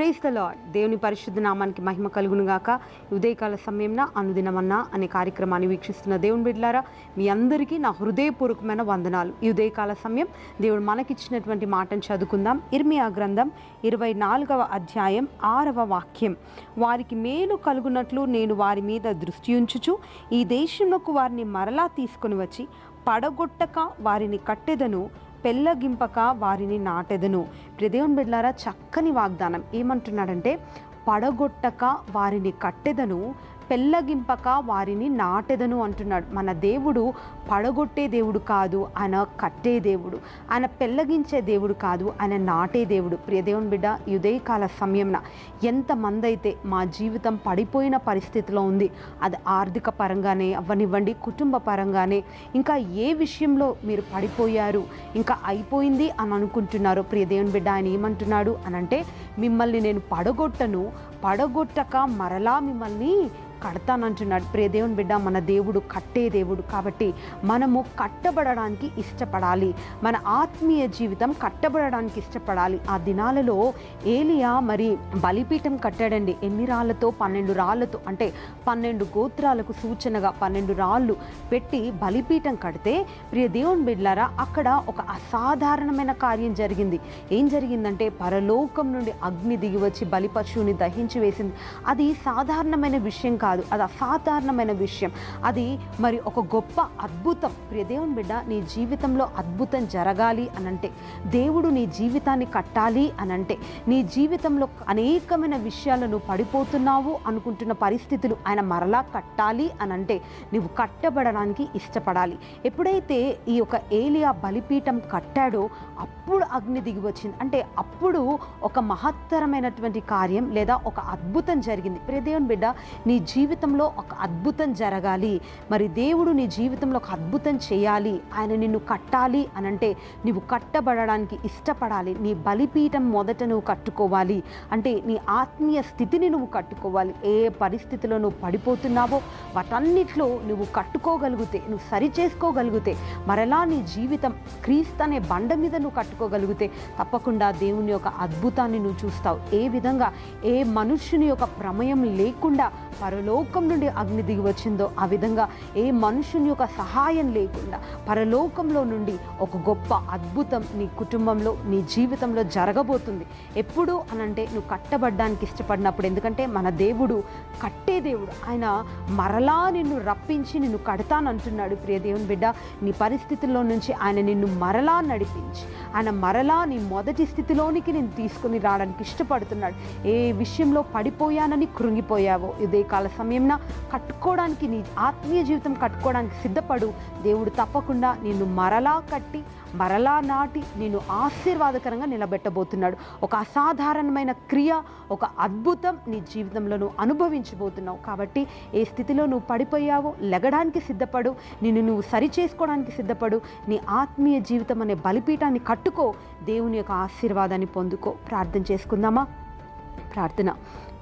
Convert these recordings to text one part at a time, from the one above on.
Praise the lord దేవుని పరిశుద్ధ నామానికి మహిమ కలుగును గాక ఉదయకాల సమయంన అనుదినమన్నా అనే కార్యక్రమాన్ని వీక్షిస్తున్న దేవుని బిడ్డలారా మీ అందరికీ నా హృదయపూర్వకమైన వందనాలు. ఈ ఉదయకాల సమయం దేవుడు మనకిచ్చినటువంటి మాటను చదువుకుందాం. ఇర్మియా గ్రంథం ఇరవై నాలుగవ అధ్యాయం ఆరవ వాక్యం. వారికి మేలు కలుగునట్లు నేను వారి మీద దృష్టి ఉంచుచు ఈ దేశంలోకి వారిని మరలా తీసుకుని వచ్చి పడగొట్టక వారిని కట్టెదను. పెళ్ళగింపక వారిని నాటెదను. ప్రదేవన్ బిడ్లారా చక్కని వాగ్దానం. ఏమంటున్నాడంటే పడగొట్టక వారిని కట్టెదను. పెళ్ళగింపక వారిని నాటెదను అంటున్నాడు. మన దేవుడు పడగొట్టే దేవుడు కాదు ఆయన కట్టే దేవుడు. ఆయన పెళ్ళగించే దేవుడు కాదు ఆయన నాటే దేవుడు. ప్రియదేవుని బిడ్డ యుదయకాల ఉదయకాల సమయంన ఎంతమంది అయితే మా జీవితం పడిపోయిన పరిస్థితిలో ఉంది అది ఆర్థిక పరంగానే అవ్వనివ్వండి కుటుంబ పరంగానే ఇంకా ఏ విషయంలో మీరు పడిపోయారు ఇంకా అయిపోయింది అని అనుకుంటున్నారో ప్రియదేవుని బిడ్డ ఆయన ఏమంటున్నాడు అనంటే మిమ్మల్ని నేను పడగొట్టను పడగొట్టక మరలా మిమ్మల్ని కడతానంటున్నాడు. ప్రియదేవుని బిడ్డ మన దేవుడు కట్టే దేవుడు. కాబట్టి మనము కట్టబడడానికి ఇష్టపడాలి. మన ఆత్మీయ జీవితం కట్టబడడానికి ఇష్టపడాలి. ఆ దినాలలో ఏలియా మరి బలిపీఠం కట్టాడండి. ఎన్ని రాళ్ళతో పన్నెండు రాళ్ళతో అంటే పన్నెండు గోత్రాలకు సూచనగా పన్నెండు రాళ్ళు పెట్టి బలిపీఠం కడితే ప్రియ దేవుని బిడ్లారా అక్కడ ఒక అసాధారణమైన కార్యం జరిగింది. ఏం జరిగిందంటే పరలోకం నుండి అగ్ని దిగి వచ్చి బలి పశువుని దహించి వేసింది. అది సాధారణమైన విషయం కాదు. కాదు. అది అసాధారణమైన విషయం. అది మరి ఒక గొప్ప అద్భుతం. ప్రియదేవుని బిడ్డ నీ జీవితంలో అద్భుతం జరగాలి అనంటే దేవుడు నీ జీవితాన్ని కట్టాలి అనంటే నీ జీవితంలో అనేకమైన విషయాలను పడిపోతున్నావు అనుకుంటున్న పరిస్థితులు ఆయన మరలా కట్టాలి అనంటే నువ్వు కట్టబడడానికి ఇష్టపడాలి. ఎప్పుడైతే ఈ యొక్క ఏలియా బలిపీఠం కట్టాడో అప్పుడు అగ్ని దిగి వచ్చింది. అంటే అప్పుడు ఒక మహత్తరమైనటువంటి కార్యం లేదా ఒక అద్భుతం జరిగింది. ప్రియదేవుని బిడ్డ నీ జీవితంలో ఒక అద్భుతం జరగాలి. మరి దేవుడు నీ జీవితంలో ఒక అద్భుతం చేయాలి. ఆయన నిన్ను కట్టాలి అనంటే నువ్వు కట్టబడడానికి ఇష్టపడాలి. నీ బలిపీఠం మొదట నువ్వు కట్టుకోవాలి. అంటే నీ ఆత్మీయ స్థితిని నువ్వు కట్టుకోవాలి. ఏ పరిస్థితిలో నువ్వు పడిపోతున్నావో వాటన్నిటిలో నువ్వు కట్టుకోగలిగితే నువ్వు సరి చేసుకోగలిగితే మరలా నీ జీవితం క్రీస్తు అనే బండ మీద నువ్వు కట్టుకోగలిగితే తప్పకుండా దేవుని యొక్క అద్భుతాన్ని నువ్వు చూస్తావు. ఏ విధంగా ఏ మనుష్యుని యొక్క ప్రమేయం లేకుండా పరలోకం నుండి అగ్ని దిగి వచ్చిందో ఆ విధంగా ఏ మనుషుని యొక్క సహాయం లేకుండా పరలోకంలో నుండి ఒక గొప్ప అద్భుతం నీ కుటుంబంలో నీ జీవితంలో జరగబోతుంది. ఎప్పుడు అనంటే నువ్వు కట్టబడ్డానికి ఇష్టపడినప్పుడు ఎందుకంటే మన దేవుడు కట్టే దేవుడు. ఆయన మరలా నిన్ను రప్పించి నిన్ను కడతానంటున్నాడు. ప్రియ దేవుని బిడ్డ నీ పరిస్థితుల్లో నుంచి ఆయన నిన్ను మరలా నడిపించి ఆయన మరలా నీ మొదటి స్థితిలోనికి నేను తీసుకుని రావడానికి ఇష్టపడుతున్నాడు. ఏ విషయంలో పడిపోయానని కృంగిపోయావో ఇదే కాల సమయంన కట్టుకోవడానికి నీ ఆత్మీయ జీవితం కట్టుకోవడానికి సిద్ధపడు. దేవుడు తప్పకుండా నిన్ను మరలా కట్టి మరలా నాటి నేను ఆశీర్వాదకరంగా నిలబెట్టబోతున్నాడు. ఒక అసాధారణమైన క్రియ ఒక అద్భుతం నీ జీవితంలో నువ్వు అనుభవించబోతున్నావు. కాబట్టి ఏ స్థితిలో నువ్వు పడిపోయావో లెగడానికి సిద్ధపడు. నిన్ను నువ్వు సరి చేసుకోవడానికి సిద్ధపడు. నీ ఆత్మీయ జీవితం అనే బలిపీఠాన్ని కట్టుకో. దేవుని యొక్క ఆశీర్వాదాన్ని పొందుకో. ప్రార్థన చేసుకుందామా? ప్రార్థన.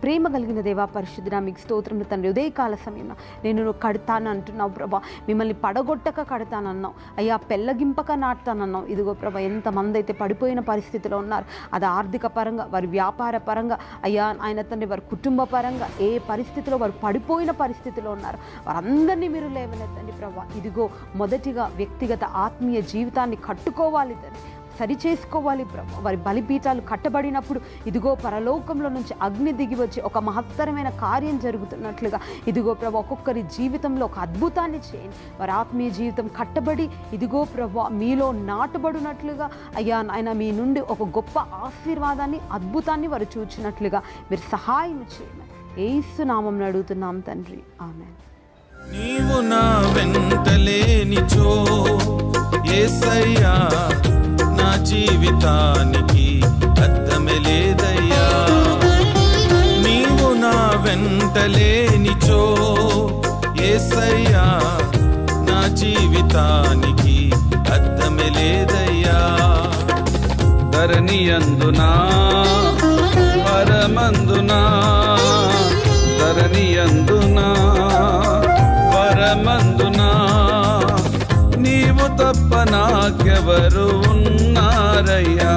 ప్రేమ కలిగిన దేవా పరిశుద్ధుడా మీకు స్తోత్రం తండ్రి. ఉదయకాల సమయంలో నేను నువ్వు కడతాను అంటున్నావు ప్రభా. మిమ్మల్ని పడగొట్టక కడతానన్నావు. అయ్యా పెళ్ళగింపక నాటుతానన్నావు. ఇదిగో ప్రభా ఎంతమంది అయితే పడిపోయిన పరిస్థితిలో ఉన్నారు. అది ఆర్థిక పరంగా వారి వ్యాపార పరంగా అయ్యా ఆయన తండ్రి వారి కుటుంబ పరంగా ఏ పరిస్థితిలో వారు పడిపోయిన పరిస్థితిలో ఉన్నారు. వారందరినీ మీరు లేవనెత్తండి ప్రభా. ఇదిగో మొదటిగా వ్యక్తిగత ఆత్మీయ జీవితాన్ని కట్టుకోవాలి తండ్రి. సరి చేసుకోవాలి ప్రభు వారి బలిపీఠాలు కట్టబడినప్పుడు ఇదిగో పరలోకంలో నుంచి అగ్ని దిగి వచ్చి ఒక మహత్తరమైన కార్యం జరుగుతున్నట్లుగా. ఇదిగో ప్రభు ఒక్కొక్కరి జీవితంలో ఒక అద్భుతాన్ని చేయండి. వారి ఆత్మీయ జీవితం కట్టబడి ఇదిగో ప్రభు మీలో నాటబడినట్లుగా. అయ్యా ఆయన మీ నుండి ఒక గొప్ప ఆశీర్వాదాన్ని అద్భుతాన్ని వారు చూచినట్లుగా మీరు సహాయం చేయండి. ఏసు నామం అడుగుతున్నాం తండ్రి. ఆమె నీవు నా వెంటలేనిచో ఏసయ్యా జీవితానికి అర్థమే లేదయ్యా. నీవు నా వెంట లేనిచో ఏసయ్యా నా జీవితానికి అర్థమే లేదయ్యా. ధరణి అందునా పరమందునా ధరణి అందునా పరమందునా నీవు తప్ప నాకెవరు ఉన్నారయ్యా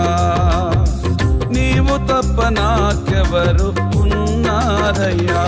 నీవు తప్ప నాకెవరు ఉన్నారయ్యా.